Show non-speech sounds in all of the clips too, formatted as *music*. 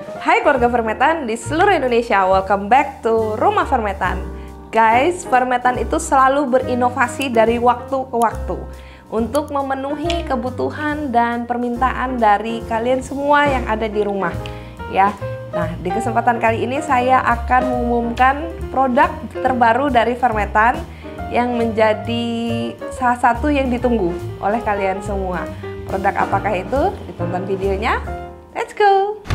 Hai keluarga fermetan di seluruh Indonesia, welcome back to Rumah Fermetan. Guys, fermetan itu selalu berinovasi dari waktu ke waktu untuk memenuhi kebutuhan dan permintaan dari kalian semua yang ada di rumah. Ya, nah di kesempatan kali ini saya akan mengumumkan produk terbaru dari fermetan yang menjadi salah satu yang ditunggu oleh kalian semua. Produk apakah itu? Ditonton videonya. Let's go!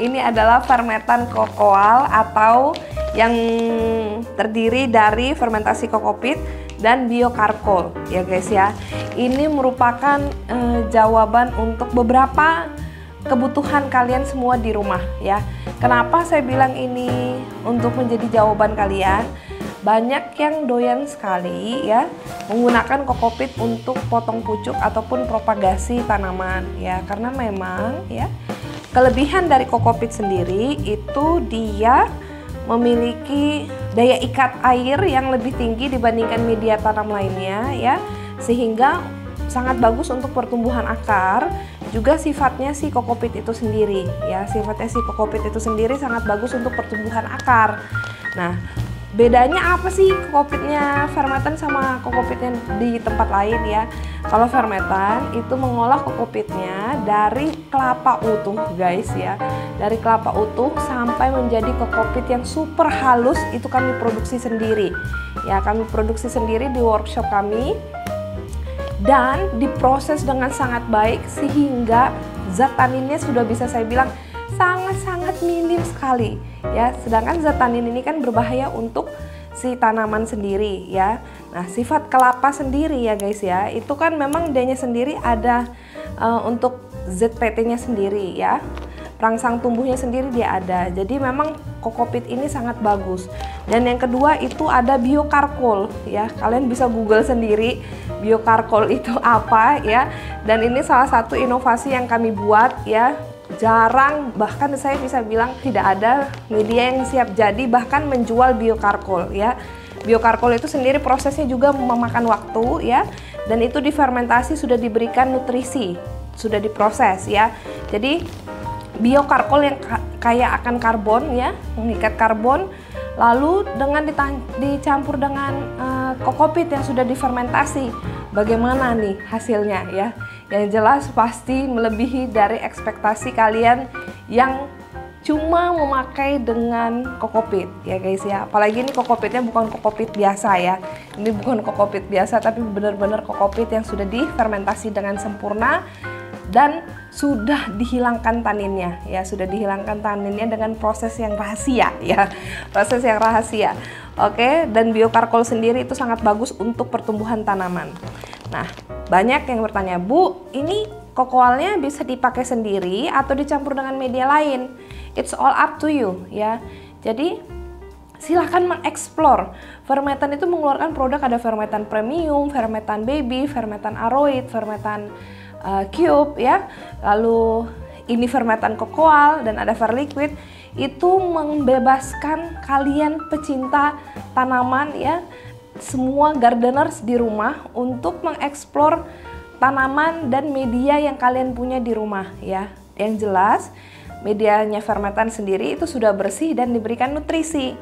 Ini adalah fermentan kokoal atau yang terdiri dari fermentasi kokopit dan biokarkol ya guys ya. Ini merupakan eh, jawaban untuk beberapa kebutuhan kalian semua di rumah ya. Kenapa saya bilang ini untuk menjadi jawaban kalian? banyak yang doyan sekali ya menggunakan kokopit untuk potong pucuk ataupun propagasi tanaman ya karena memang ya kelebihan dari kokopit sendiri itu dia memiliki daya ikat air yang lebih tinggi dibandingkan media tanam lainnya ya. Sehingga sangat bagus untuk pertumbuhan akar. Juga sifatnya si kokopit itu sendiri ya. Sifatnya si kokopit itu sendiri sangat bagus untuk pertumbuhan akar. Nah bedanya apa sih kokopitnya fermentan sama kokopitnya di tempat lain ya. Kalau fermentan itu mengolah kokopitnya dari kelapa utuh guys ya. Dari kelapa utuh sampai menjadi kokopit yang super halus itu kami produksi sendiri. Ya kami produksi sendiri di workshop kami. Dan diproses dengan sangat baik sehingga zat taninnya sudah bisa saya bilang sangat-sangat minim sekali ya. Sedangkan zat tanin ini kan berbahaya untuk si tanaman sendiri ya. Nah, sifat kelapa sendiri ya guys ya, itu kan memang D-nya sendiri ada uh, untuk ZPT-nya sendiri ya. Rangsang tumbuhnya sendiri dia ada. Jadi memang kokopit ini sangat bagus. Dan yang kedua itu ada biokarkol ya. Kalian bisa Google sendiri biokarkol itu *laughs* apa ya. Dan ini salah satu inovasi yang kami buat ya jarang bahkan saya bisa bilang tidak ada media yang siap jadi bahkan menjual biokarkol ya. Biokarkol itu sendiri prosesnya juga memakan waktu ya. Dan itu difermentasi sudah diberikan nutrisi sudah diproses ya. Jadi biokarkol yang kaya akan karbon ya mengikat karbon lalu dengan dicampur dengan uh, kokopit yang sudah difermentasi. Bagaimana nih hasilnya ya yang jelas pasti melebihi dari ekspektasi kalian yang cuma memakai dengan kokopit ya guys ya. Apalagi ini kokopitnya bukan kokopit biasa ya. Ini bukan kokopit biasa tapi benar-benar kokopit yang sudah difermentasi dengan sempurna dan sudah dihilangkan taninnya ya. Sudah dihilangkan taninnya dengan proses yang rahasia ya. Proses yang rahasia. Oke dan biokarkol sendiri itu sangat bagus untuk pertumbuhan tanaman nah banyak yang bertanya, Bu, ini kokoalnya bisa dipakai sendiri atau dicampur dengan media lain? It's all up to you ya. Jadi silahkan mengeksplor. Fermentan itu mengeluarkan produk ada fermentan premium, fermentan baby, fermentan aroid, fermentan uh, cube ya. Lalu ini fermentan kokoal dan ada liquid itu membebaskan kalian pecinta tanaman ya semua gardeners di rumah untuk mengeksplor tanaman dan media yang kalian punya di rumah ya. Yang jelas medianya fermentan sendiri itu sudah bersih dan diberikan nutrisi.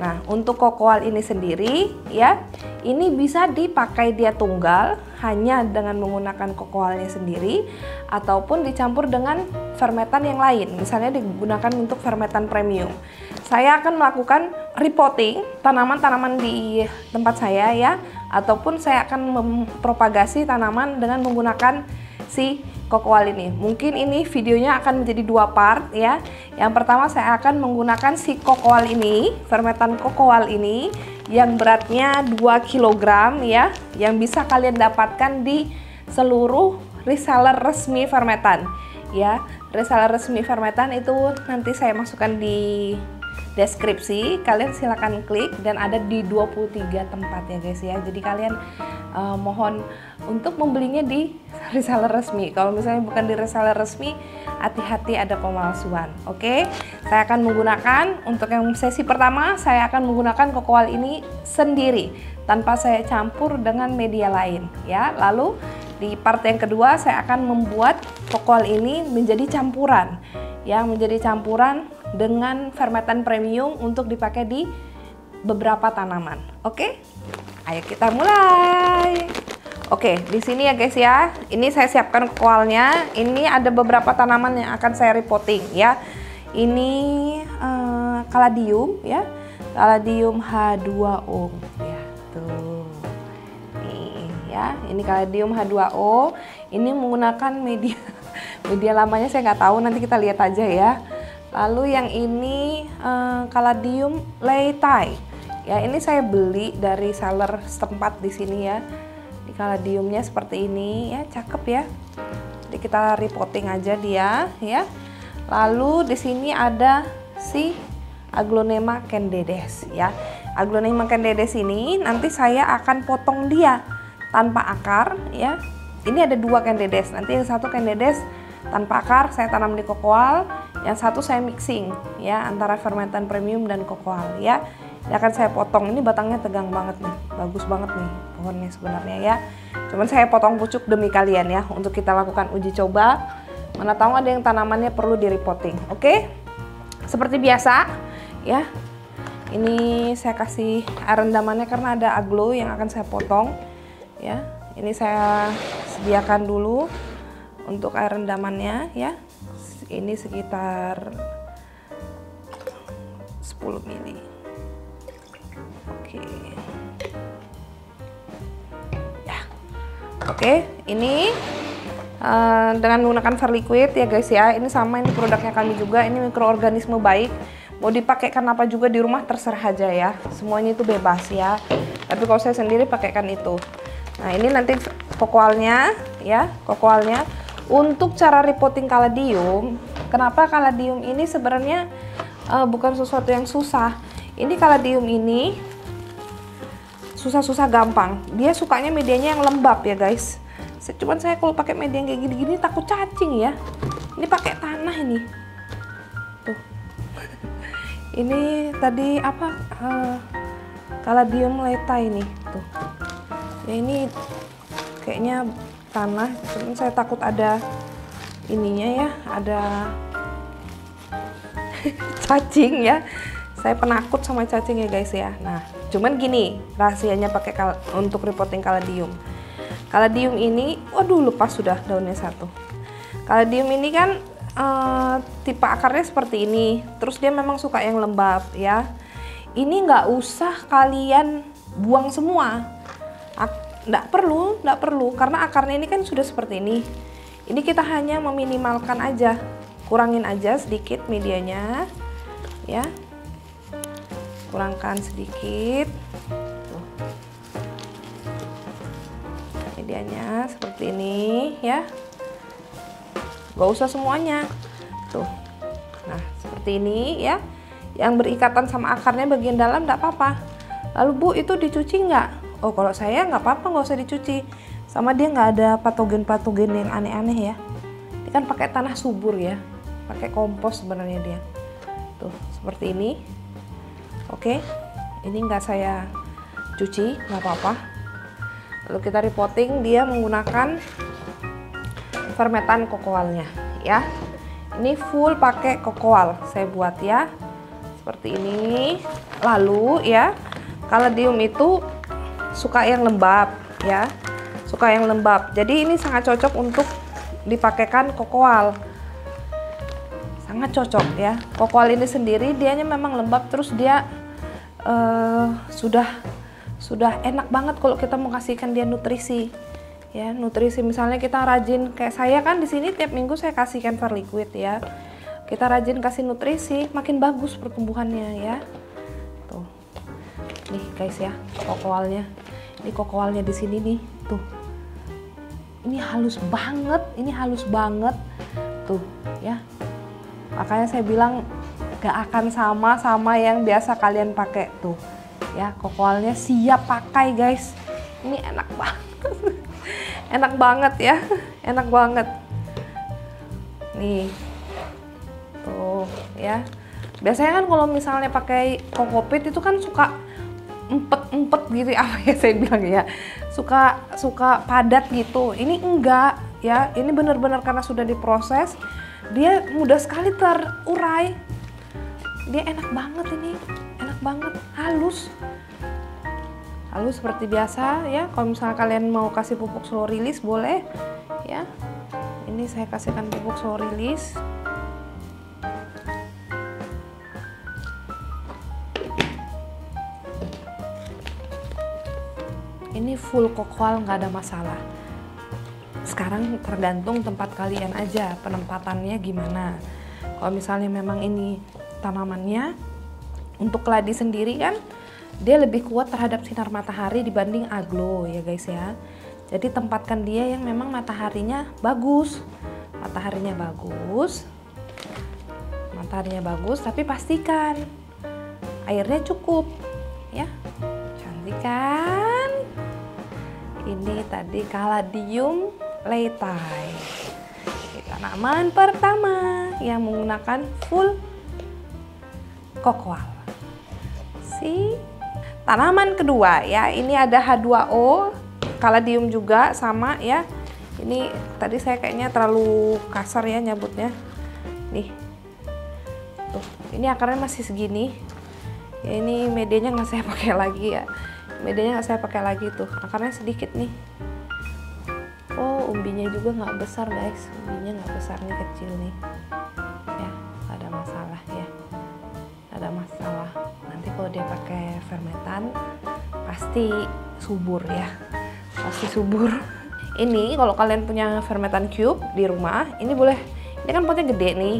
Nah, untuk kokoal ini sendiri ya, ini bisa dipakai dia tunggal hanya dengan menggunakan kokoalnya sendiri ataupun dicampur dengan fermentan yang lain. Misalnya digunakan untuk fermentan premium. Saya akan melakukan repotting tanaman-tanaman di tempat saya ya ataupun saya akan mempropagasi tanaman dengan menggunakan si kokoal ini. Mungkin ini videonya akan menjadi dua part ya. Yang pertama saya akan menggunakan si kokoal ini, fermentan kokoal ini yang beratnya 2 kg ya, yang bisa kalian dapatkan di seluruh reseller resmi fermentan ya. Reseller resmi fermentan itu nanti saya masukkan di deskripsi. Kalian silahkan klik dan ada di 23 tempat ya guys ya. Jadi kalian uh, mohon untuk membelinya di *laughs* reseller resmi. Kalau misalnya bukan di reseller resmi hati-hati ada pemalsuan oke? Okay? saya akan menggunakan untuk yang sesi pertama saya akan menggunakan kokoal ini sendiri tanpa saya campur dengan media lain ya. Lalu di part yang kedua saya akan membuat kokoal ini menjadi campuran ya menjadi campuran dengan fermentan premium untuk dipakai di beberapa tanaman. Oke? Ayo kita mulai. Oke, di sini ya guys ya. Ini saya siapkan koalnya. Ini ada beberapa tanaman yang akan saya repotting ya. Ini uh, kaladium ya. Kaladium H2O ya. Tuh. Nih ya, ini kaladium H2O. Ini menggunakan media *laughs* media lamanya saya nggak tahu. Nanti kita lihat aja ya. Lalu yang ini uh, kaladium leitai ya ini saya beli dari seller setempat di sini ya. Di kaladiumnya seperti ini. Ya cakep ya. Jadi kita repotting aja dia ya. Lalu di sini ada si aglonema candedes ya. Aglonema candedes ini nanti saya akan potong dia tanpa akar ya. Ini ada dua candedes nanti yang satu candedes tanpa akar saya tanam di kokoal yang satu saya mixing ya antara fermentan premium dan kokoal ya. Ini akan saya potong. Ini batangnya tegang banget nih. Bagus banget nih pohonnya sebenarnya ya. Cuman saya potong pucuk demi kalian ya untuk kita lakukan uji coba. Mana tahu ada yang tanamannya perlu di repotting oke? Seperti biasa ya. Ini saya kasih air rendamannya karena ada aglo yang akan saya potong ya. Ini saya sediakan dulu untuk air rendamannya ya. Ini sekitar 10 mili. Oke. Ya. Oke ini uh, dengan menggunakan liquid ya guys ya. Ini sama ini produknya kami juga. Ini mikroorganisme baik. Mau dipakaikan apa juga di rumah terserah aja ya. Semuanya itu bebas ya. Tapi kalau saya sendiri pakaikan itu nah ini nanti kokoalnya ya kokoalnya untuk cara repotting kaladium, kenapa kaladium ini sebenarnya uh, bukan sesuatu yang susah. Ini kaladium ini susah-susah gampang. Dia sukanya medianya yang lembab ya guys. Cuman saya kalau pakai media yang kayak gini-gini takut cacing ya. Ini pakai tanah ini. Tuh. Ini tadi apa? Uh, kaladium leta ini. Tuh. Ya ini kayaknya tanah cuman saya takut ada ininya ya ada *laughs* cacing ya. Saya penakut sama cacing ya guys ya. Nah cuman gini rahasianya pakai untuk reporting kaladium. Kaladium ini waduh lepas sudah daunnya satu. Kaladium ini kan uh, tipe akarnya seperti ini terus dia memang suka yang lembab ya. Ini nggak usah kalian buang semua Nggak perlu, nggak perlu karena akarnya ini kan sudah seperti ini. Ini kita hanya meminimalkan aja, kurangin aja sedikit medianya, ya. Kurangkan sedikit. Medianya seperti ini, ya. Gak usah semuanya. Tuh. Nah, seperti ini ya. Yang berikatan sama akarnya bagian dalam tidak apa-apa. Lalu Bu, itu dicuci nggak? Oh kalau saya nggak apa-apa nggak usah dicuci. Sama dia nggak ada patogen-patogen yang aneh-aneh ya. Ini kan pakai tanah subur ya. Pakai kompos sebenarnya dia. Tuh seperti ini. Oke ini nggak saya cuci nggak apa-apa. Lalu kita repotting dia menggunakan fermentan kokoalnya ya. Ini full pakai kokoal saya buat ya. Seperti ini. Lalu ya kaladium itu suka yang lembab ya. Suka yang lembab. Jadi ini sangat cocok untuk dipakaikan kokoal. Sangat cocok ya. Kokoal ini sendiri dianya memang lembab terus dia uh, sudah sudah enak banget kalau kita mau kasihkan dia nutrisi ya. Nutrisi misalnya kita rajin kayak saya kan di sini tiap minggu saya kasihkan liquid ya. Kita rajin kasih nutrisi makin bagus pertumbuhannya ya nih guys ya kokoalnya. Ini kokoalnya di sini nih tuh. Ini halus banget ini halus banget. Tuh ya. Makanya saya bilang gak akan sama sama yang biasa kalian pakai tuh. Ya kokoalnya siap pakai guys. Ini enak banget. *laughs* Enak banget ya. Enak banget. Nih. Tuh ya. Biasanya kan kalau misalnya pakai kokopit itu kan suka empet-empet gitu *laughs* apa ya saya bilang ya. Suka suka padat gitu. Ini enggak ya. Ini benar-benar karena sudah diproses dia mudah sekali terurai. Dia enak banget ini enak banget halus. Halus seperti biasa ya. Kalau misalnya kalian mau kasih pupuk slow release boleh ya. Ini saya kasihkan pupuk slow release ini full kokoal nggak ada masalah. Sekarang tergantung tempat kalian aja penempatannya gimana. Kalau misalnya memang ini tanamannya untuk keladi sendiri kan dia lebih kuat terhadap sinar matahari dibanding aglo ya guys ya. Jadi tempatkan dia yang memang mataharinya bagus. Mataharinya bagus. Mataharinya bagus tapi pastikan airnya cukup ya. Cantik kan ini tadi kaladium leitai tanaman pertama yang menggunakan full kokoal. Si tanaman kedua ya. Ini ada H2O kaladium juga sama ya. Ini tadi saya kayaknya terlalu kasar ya nyabutnya nih. Tuh ini akarnya masih segini. Ya ini medianya nggak saya pakai lagi ya medianya nggak saya pakai lagi tuh. Akarnya sedikit nih. Oh umbinya juga nggak besar guys. Umbinya nggak besar nih kecil nih. Ya ada masalah ya. Ada masalah. Nanti kalau dia pakai fermentan pasti subur ya. Pasti subur. Ini kalau kalian punya fermentan cube di rumah ini boleh ini kan potnya gede nih.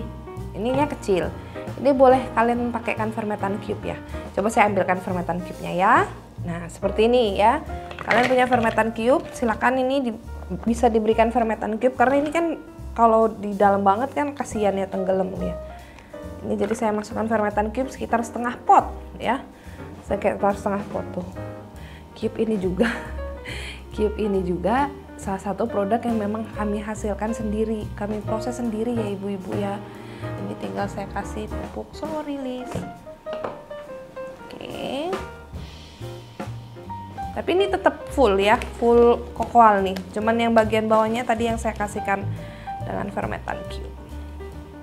Ininya kecil. Ini boleh kalian pakaikan fermentan cube ya. Coba saya ambilkan fermentan cube nya ya nah seperti ini ya. Kalian punya fermentan cube silakan ini di, bisa diberikan fermentan cube karena ini kan kalau di dalam banget kan kasihan ya tenggelam ya. Ini jadi saya masukkan fermentan cube sekitar setengah pot ya. Sekitar setengah pot tuh. Cube ini juga *laughs* cube ini juga salah satu produk yang memang kami hasilkan sendiri kami proses sendiri ya ibu-ibu ya. Ini tinggal saya kasih pupuk release tapi ini tetap full ya full kokoal nih. Cuman yang bagian bawahnya tadi yang saya kasihkan dengan fermentan cube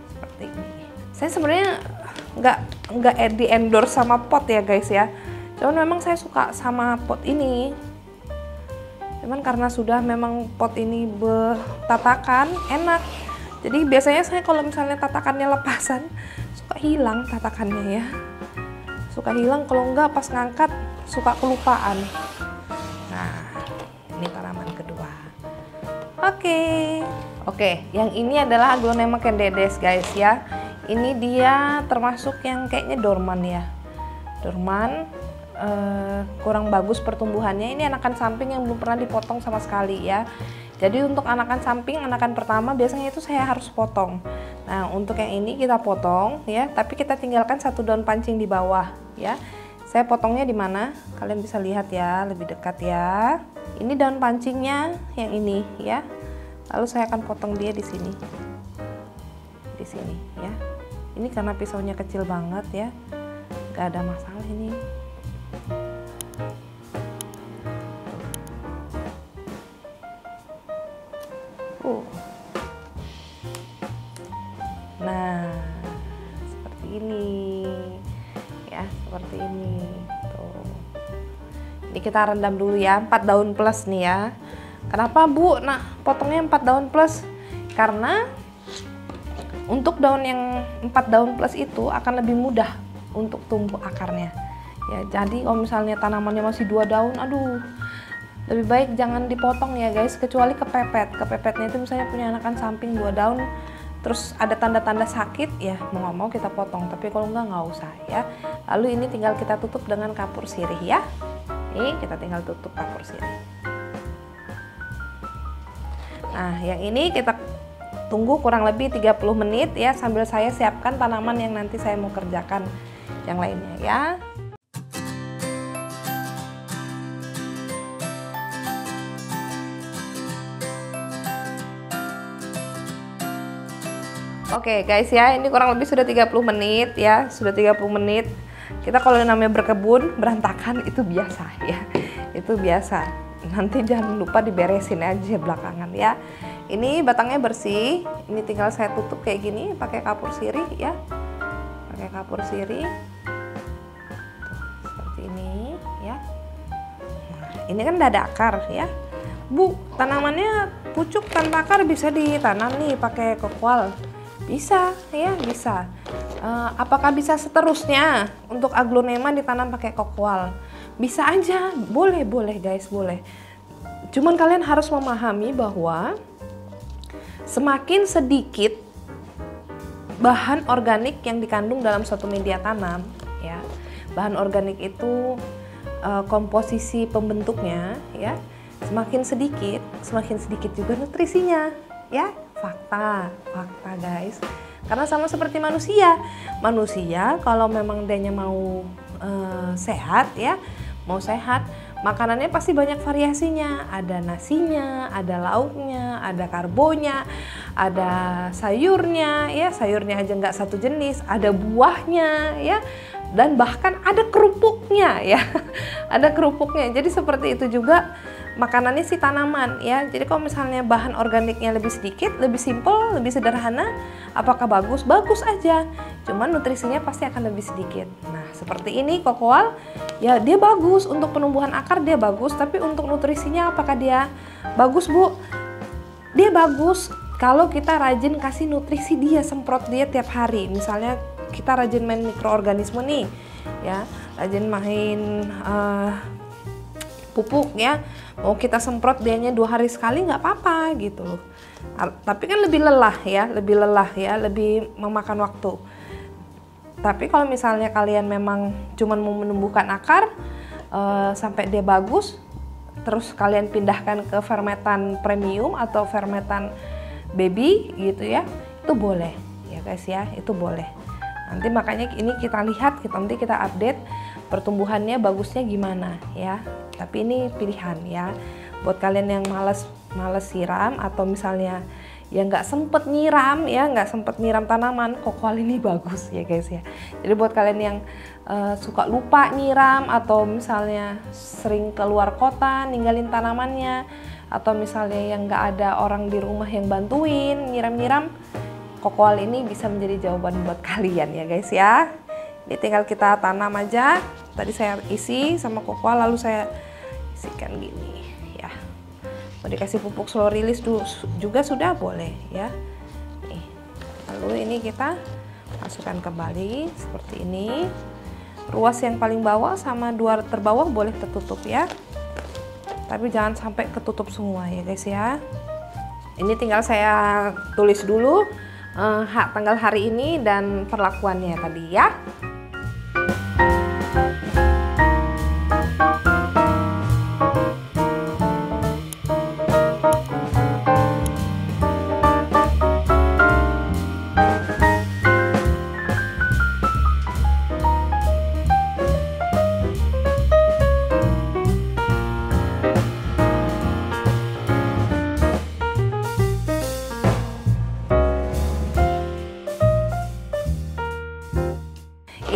seperti ini. Saya sebenarnya nggak nggak di endorse sama pot ya guys ya. Cuman memang saya suka sama pot ini. Cuman karena sudah memang pot ini bertatakan enak. Jadi biasanya saya kalau misalnya tatakannya lepasan suka hilang tatakannya ya. Suka hilang kalau enggak pas ngangkat suka kelupaan. Nah ini tanaman kedua. Oke. Oke yang ini adalah aglonema candedes guys ya. Ini dia termasuk yang kayaknya dorman ya. Dorman uh, kurang bagus pertumbuhannya. Ini anakan samping yang belum pernah dipotong sama sekali ya. Jadi untuk anakan samping anakan pertama biasanya itu saya harus potong. Nah untuk yang ini kita potong ya. Tapi kita tinggalkan satu daun pancing di bawah ya saya potongnya di mana? Kalian bisa lihat ya lebih dekat ya. Ini daun pancingnya yang ini ya. Lalu saya akan potong dia di sini. Di sini ya. Ini karena pisaunya kecil banget ya. Gak ada masalah ini kita rendam dulu ya, 4 daun plus nih ya. Kenapa, Bu? Nah, potongnya 4 daun plus. Karena untuk daun yang 4 daun plus itu akan lebih mudah untuk tumbuh akarnya. Ya, jadi kalau misalnya tanamannya masih dua daun, aduh, lebih baik jangan dipotong ya guys kecuali kepepet kepepetnya itu misalnya punya anakan samping dua daun terus ada tanda-tanda sakit ya mau nggak mau kita potong tapi kalau nggak nggak usah ya lalu ini tinggal kita tutup dengan kapur sirih ya ini kita tinggal tutup kapur sirih nah yang ini kita tunggu kurang lebih 30 menit ya sambil saya siapkan tanaman yang nanti saya mau kerjakan yang lainnya ya. Oke okay, guys ya, ini kurang lebih sudah 30 menit ya, sudah 30 menit. Kita kalau namanya berkebun berantakan itu biasa ya, itu biasa. Nanti jangan lupa diberesin aja belakangan ya. Ini batangnya bersih, ini tinggal saya tutup kayak gini pakai kapur sirih ya, pakai kapur sirih. seperti ini ya. Nah, ini kan udah ada akar ya. Bu, tanamannya pucuk tanpa akar bisa ditanam nih pakai kokwal bisa, ya bisa. Uh, apakah bisa seterusnya untuk aglonema ditanam pakai kokwal? Bisa aja, boleh, boleh guys, boleh. Cuman kalian harus memahami bahwa semakin sedikit bahan organik yang dikandung dalam suatu media tanam, ya. Bahan organik itu uh, komposisi pembentuknya, ya. Semakin sedikit, semakin sedikit juga nutrisinya, ya fakta fakta guys karena sama seperti manusia. Manusia kalau memang dia mau uh, sehat ya mau sehat makanannya pasti banyak variasinya. Ada nasinya ada lauknya ada karbonya ada sayurnya ya. Sayurnya aja nggak satu jenis ada buahnya ya. Dan bahkan ada kerupuknya ya. *laughs* Ada kerupuknya. Jadi seperti itu juga makanannya si tanaman ya. Jadi kalau misalnya bahan organiknya lebih sedikit, lebih simpel, lebih sederhana, apakah bagus? Bagus aja. Cuman nutrisinya pasti akan lebih sedikit. Nah, seperti ini kokoal ya dia bagus untuk penumbuhan akar dia bagus, tapi untuk nutrisinya apakah dia bagus, Bu? Dia bagus kalau kita rajin kasih nutrisi dia, semprot dia tiap hari. Misalnya kita rajin main mikroorganisme nih, ya, rajin main uh, pupuk ya mau kita semprot dianya dua hari sekali nggak apa-apa gitu loh. Tapi kan lebih lelah ya lebih lelah ya lebih memakan waktu. Tapi kalau misalnya kalian memang cuma mau menumbuhkan akar uh, sampai dia bagus terus kalian pindahkan ke fermentan premium atau fermentan baby gitu ya itu boleh ya guys ya itu boleh. Nanti makanya ini kita lihat kita nanti kita update pertumbuhannya bagusnya gimana ya tapi ini pilihan ya. Buat kalian yang males males siram atau misalnya yang nggak sempet nyiram ya nggak sempet nyiram tanaman kokoal ini bagus ya guys ya. Jadi buat kalian yang uh, suka lupa nyiram atau misalnya sering keluar kota ninggalin tanamannya atau misalnya yang nggak ada orang di rumah yang bantuin nyiram-nyiram kokoal ini bisa menjadi jawaban buat kalian ya guys ya. Ini tinggal kita tanam aja. Tadi saya isi sama kokoal lalu saya isikan gini ya. Mau dikasih pupuk slow release juga sudah boleh ya. Nih lalu ini kita masukkan kembali seperti ini. Ruas yang paling bawah sama dua terbawah boleh tertutup ya. Tapi jangan sampai ketutup semua ya guys ya. Ini tinggal saya tulis dulu hak tanggal hari ini dan perlakuannya tadi ya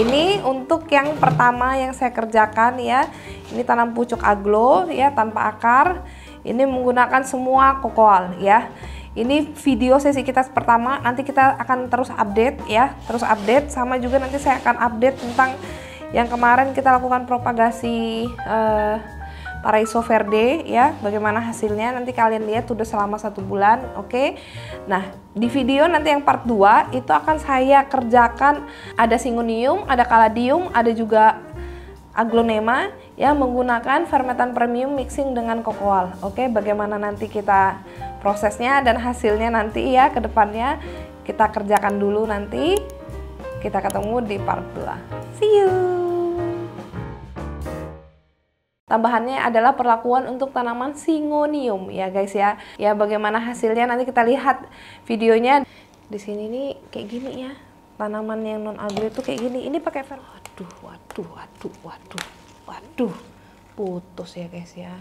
Ini untuk yang pertama yang saya kerjakan ya. Ini tanam pucuk aglo ya tanpa akar. Ini menggunakan semua kokoal ya. Ini video sesi kita pertama. Nanti kita akan terus update ya, terus update sama juga nanti saya akan update tentang yang kemarin kita lakukan propagasi uh, Paraiso Verde ya. Bagaimana hasilnya? Nanti kalian lihat sudah selama satu bulan oke? Okay? nah di video nanti yang part 2 itu akan saya kerjakan ada singonium ada kaladium ada juga aglonema ya menggunakan fermentan premium mixing dengan kokoal oke? Bagaimana nanti kita prosesnya dan hasilnya nanti ya ke depannya kita kerjakan dulu nanti. Kita ketemu di part 2 see you tambahannya adalah perlakuan untuk tanaman singonium ya guys ya. Ya bagaimana hasilnya nanti kita lihat videonya. Di sini nih kayak gini ya. Tanaman yang non agri itu kayak gini. Ini pakai Waduh, waduh, waduh, waduh, waduh. Putus ya guys ya.